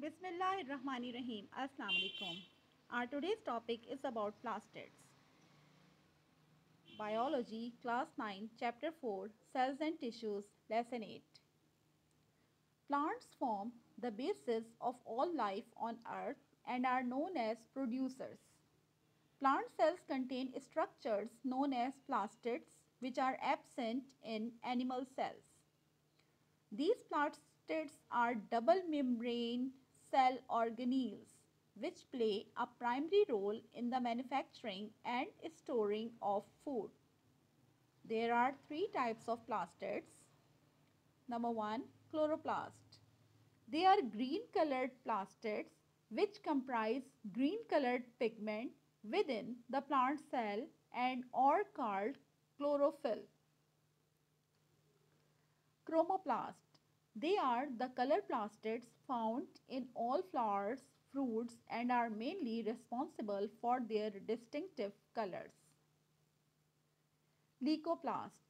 Bismillahirrahmanirrahim. Assalamu alaikum. Our today's topic is about plastids. Biology, Class 9, Chapter 4, Cells and Tissues, Lesson 8. Plants form the basis of all life on earth and are known as producers. Plant cells contain structures known as plastids which are absent in animal cells. These plastids are double membrane cell organelles which play a primary role in the manufacturing and storing of food. There are three types of plastids. Number one, chloroplast. They are green colored plastids which comprise green colored pigment within the plant cell and are called chlorophyll. Chromoplast. They are the color plastids found in all flowers, fruits and are mainly responsible for their distinctive colors. Leucoplast.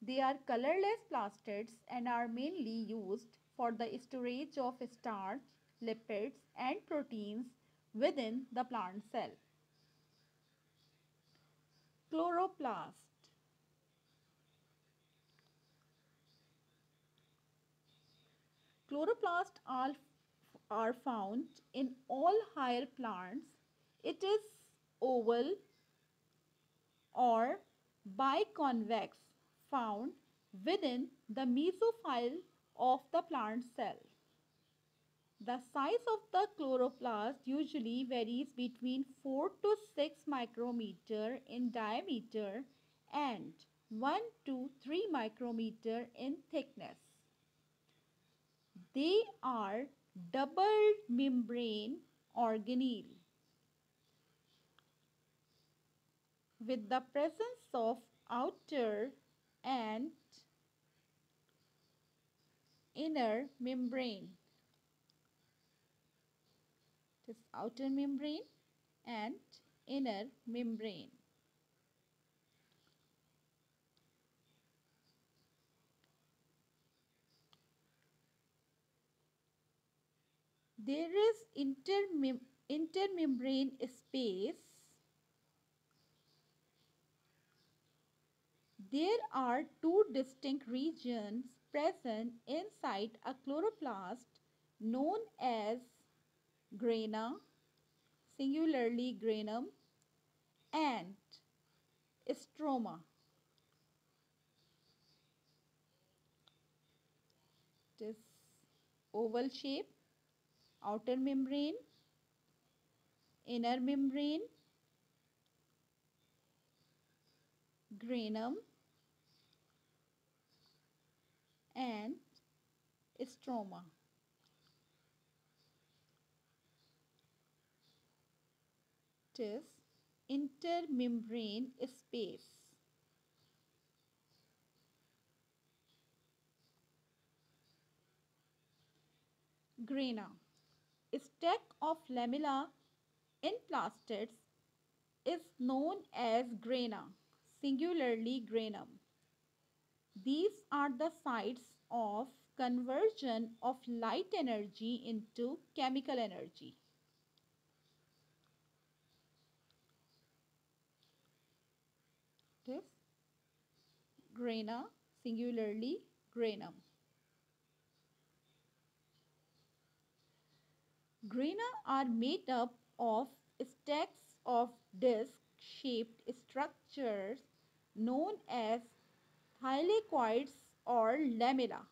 They are colorless plastids and are mainly used for the storage of starch, lipids and proteins within the plant cell. Chloroplast Chloroplast are, are found in all higher plants. It is oval or biconvex found within the mesophyll of the plant cell. The size of the chloroplast usually varies between 4 to 6 micrometer in diameter and 1 to 3 micrometer in thickness. They are double membrane organelle with the presence of outer and inner membrane. This outer membrane and inner membrane. There is intermem intermembrane space. There are two distinct regions present inside a chloroplast known as grana, singularly granum, and stroma. This oval shape outer membrane, inner membrane, granum and stroma. It is intermembrane space. Grana stack of lamella in plastids is known as grana, singularly granum. These are the sites of conversion of light energy into chemical energy. This grana, singularly granum. Grana are made up of stacks of disc-shaped structures known as thylakoids or lamella.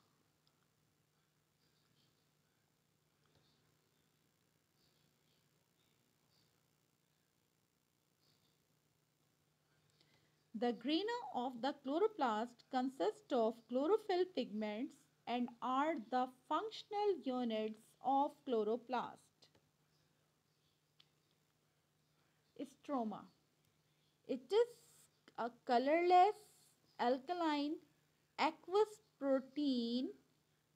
The grana of the chloroplast consist of chlorophyll pigments and are the functional units of chloroplast. Stroma. It is a colorless alkaline aqueous protein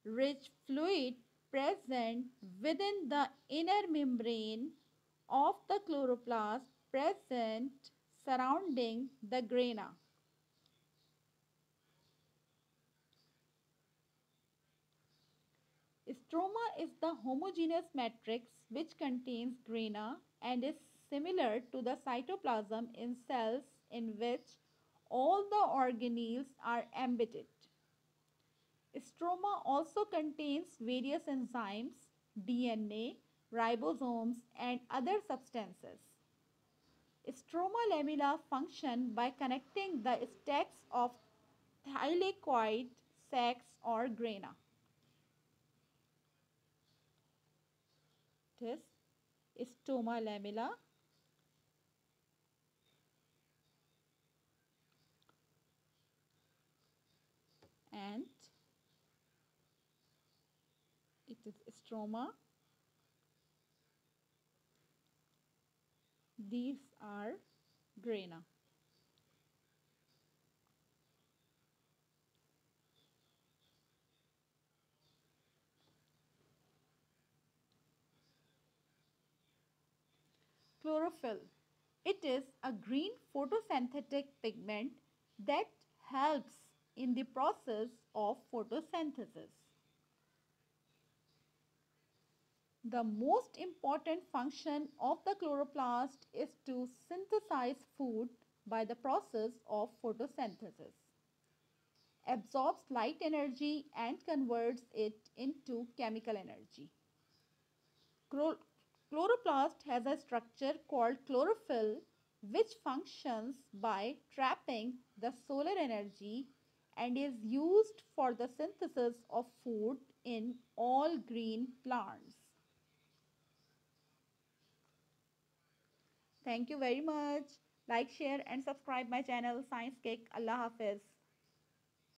rich fluid present within the inner membrane of the chloroplast present surrounding the grana. Stroma is the homogeneous matrix which contains grana and is similar to the cytoplasm in cells in which all the organelles are embedded. Stroma also contains various enzymes, DNA, ribosomes and other substances. Stroma lamella function by connecting the stacks of thylakoid sacs or grana. It is stroma lamella and is stroma these are grana chlorophyll. It is a green photosynthetic pigment that helps in the process of photosynthesis. The most important function of the chloroplast is to synthesize food by the process of photosynthesis, absorbs light energy and converts it into chemical energy. Chloroplast has a structure called chlorophyll which functions by trapping the solar energy and is used for the synthesis of food in all green plants. Thank you very much. Like, share and subscribe my channel Science Kick. Allah Hafiz.